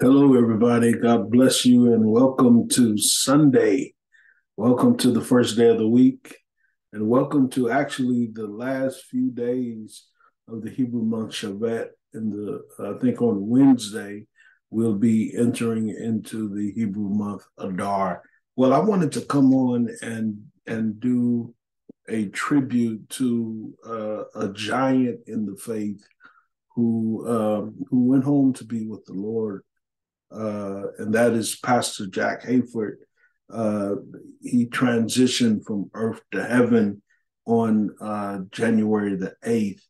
Hello, everybody. God bless you and welcome to Sunday. Welcome to the first day of the week and welcome to actually the last few days of the Hebrew month Shevat. And the I think on Wednesday we'll be entering into the Hebrew month Adar. Well, I wanted to come on and and do a tribute to uh, a giant in the faith who um, who went home to be with the Lord, uh, and that is Pastor Jack Hayford. Uh, he transitioned from earth to heaven on uh, January the eighth,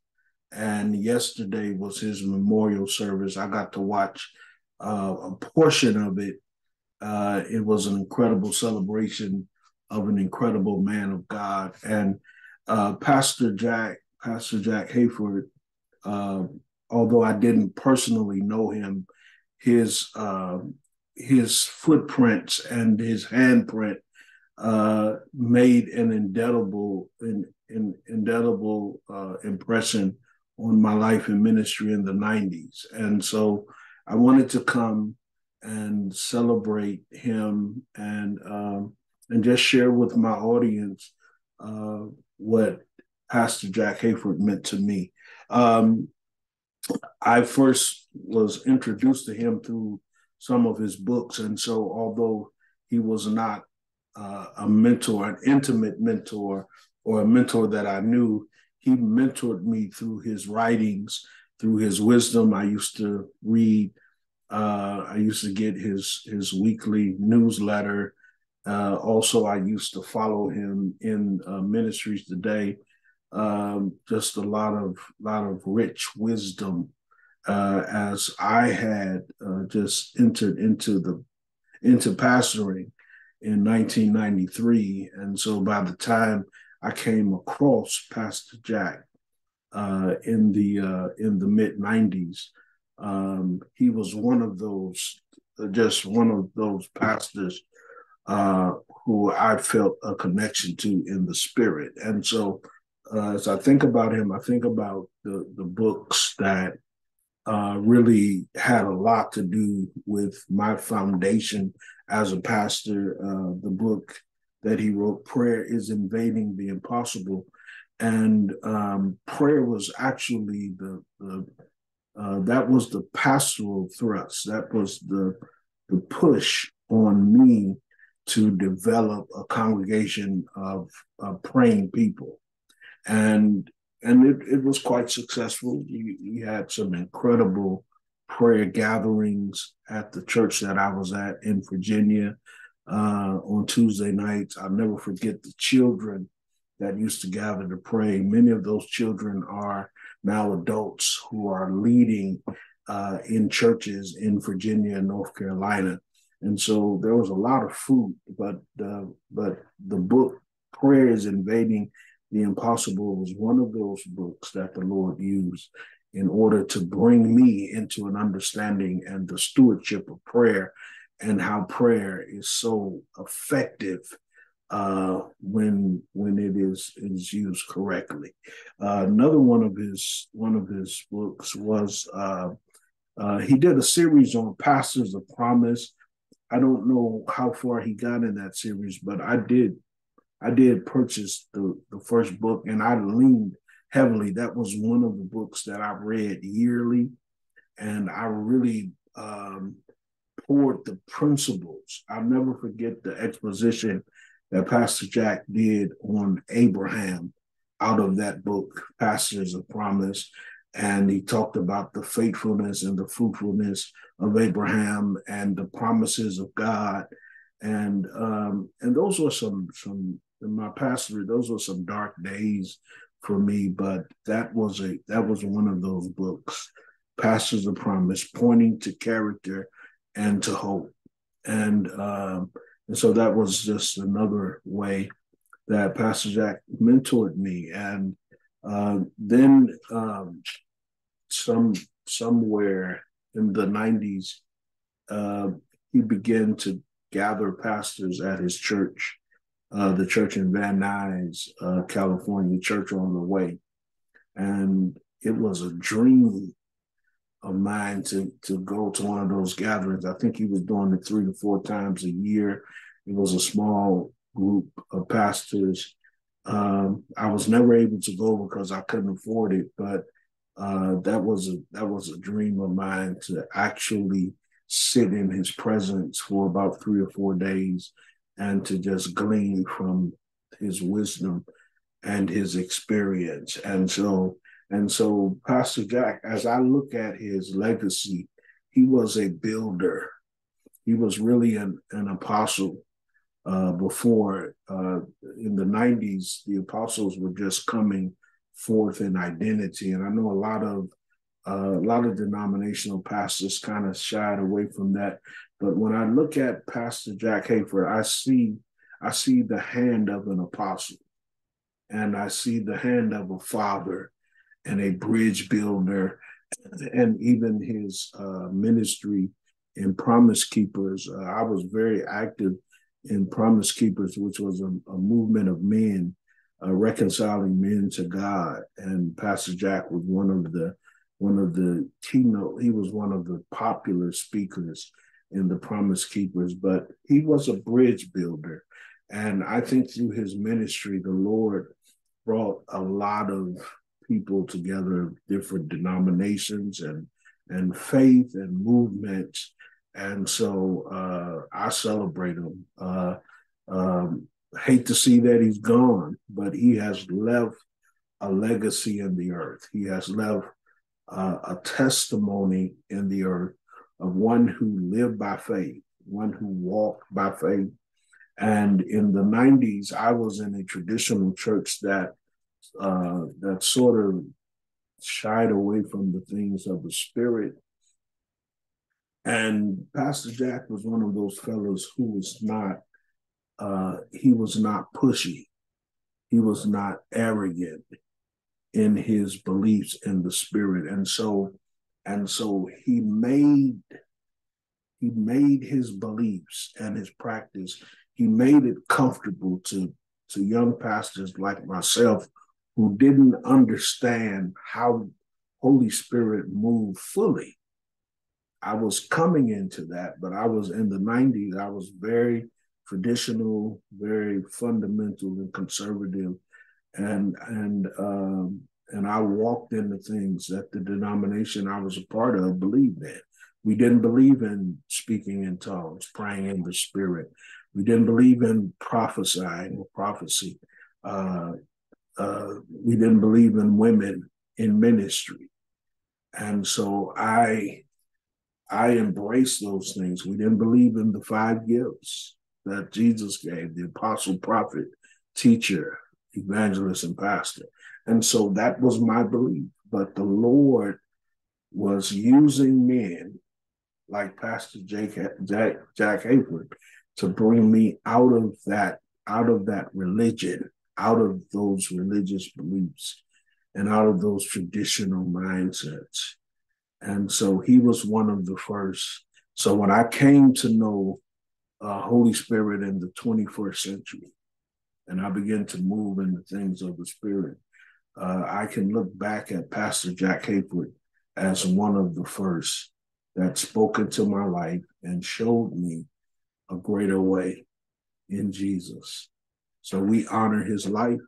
and yesterday was his memorial service. I got to watch uh, a portion of it. Uh, it was an incredible celebration of an incredible man of God. And uh, Pastor Jack, Pastor Jack Hayford, although I didn't personally know him, his uh, his footprints and his handprint uh, made an indelible an, an indelible uh, impression on my life and ministry in the 90s. And so I wanted to come and celebrate him and um, and just share with my audience uh, what Pastor Jack Hayford meant to me. Um, I first was introduced to him through some of his books, and so although he was not uh, a mentor, an intimate mentor, or a mentor that I knew, he mentored me through his writings, through his wisdom. I used to read. Uh, I used to get his his weekly newsletter uh, also, I used to follow him in uh, ministries today. Um, just a lot of lot of rich wisdom uh, as I had uh, just entered into the into pastoring in 1993, and so by the time I came across Pastor Jack uh, in the uh, in the mid 90s, um, he was one of those just one of those pastors uh, who I felt a connection to in the spirit. And so uh, as I think about him, I think about the, the books that uh, really had a lot to do with my foundation as a pastor. Uh, the book that he wrote, Prayer is Invading the Impossible. And um, prayer was actually the, the uh, that was the pastoral thrust. That was the the push on me to develop a congregation of, of praying people. And and it, it was quite successful. We, had some incredible prayer gatherings at the church that I was at in Virginia uh, on Tuesday nights. I'll never forget the children that used to gather to pray. Many of those children are now adults who are leading uh, in churches in Virginia and North Carolina. And so there was a lot of food, but uh, but the book "Prayer is Invading the Impossible" was one of those books that the Lord used in order to bring me into an understanding and the stewardship of prayer, and how prayer is so effective uh, when when it is is used correctly. Uh, another one of his one of his books was uh, uh he did a series on pastors of promise I don't know how far he got in that series, but I did I did purchase the, the first book and I leaned heavily. That was one of the books that I read yearly. And I really um, poured the principles. I'll never forget the exposition that Pastor Jack did on Abraham out of that book, Pastors of Promise and he talked about the faithfulness and the fruitfulness of Abraham and the promises of God, and um, and those were some some my pastor those were some dark days for me, but that was a that was one of those books, Pastors of Promise, pointing to character and to hope, and um, and so that was just another way that Pastor Jack mentored me. And. Uh, then um, some somewhere in the 90s, uh, he began to gather pastors at his church, uh, the church in Van Nuys, uh, California, Church on the Way. And it was a dream of mine to to go to one of those gatherings. I think he was doing it three to four times a year. It was a small group of pastors. Um, I was never able to go because I couldn't afford it, but uh, that was a that was a dream of mine to actually sit in his presence for about three or four days and to just glean from his wisdom and his experience. And so and so, Pastor Jack, as I look at his legacy, he was a builder. He was really an, an apostle. Uh, before uh, in the 90s, the apostles were just coming forth in identity. And I know a lot of uh, a lot of denominational pastors kind of shied away from that. But when I look at Pastor Jack Hayford, I see I see the hand of an apostle, and I see the hand of a father, and a bridge builder, and even his uh, ministry in Promise Keepers. Uh, I was very active in Promise Keepers, which was a, a movement of men uh, reconciling men to God. And Pastor Jack was one of the one of the keynote. He was one of the popular speakers in the Promise Keepers, but he was a bridge builder. And I think through his ministry, the Lord brought a lot of people together, different denominations and and faith and movements. And so uh, I celebrate him. Uh, um, hate to see that he's gone, but he has left a legacy in the earth. He has left uh, a testimony in the earth of one who lived by faith, one who walked by faith. And in the 90s, I was in a traditional church that uh, that sort of shied away from the things of the spirit. And Pastor Jack was one of those fellows who was not, uh, he was not pushy. He was not arrogant in his beliefs in the spirit. And so, and so he made, he made his beliefs and his practice, he made it comfortable to, to young pastors like myself who didn't understand how Holy Spirit moved fully. I was coming into that, but I was in the 90s, I was very traditional, very fundamental and conservative. And and um, and I walked into things that the denomination I was a part of believed in. We didn't believe in speaking in tongues, praying in the spirit. We didn't believe in prophesying or prophecy. Uh, uh, we didn't believe in women in ministry. And so I I embraced those things. We didn't believe in the five gifts that Jesus gave, the apostle, prophet, teacher, evangelist, and pastor. And so that was my belief. But the Lord was using men like Pastor Jake, Jack, Jack Hayford to bring me out of that, out of that religion out of those religious beliefs and out of those traditional mindsets. And so he was one of the first. So when I came to know uh, Holy Spirit in the 21st century, and I began to move in the things of the Spirit, uh, I can look back at Pastor Jack Hayford as one of the first that spoke into my life and showed me a greater way in Jesus. So we honor his life,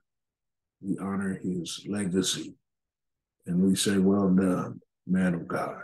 we honor his legacy, and we say, Well done, man of God.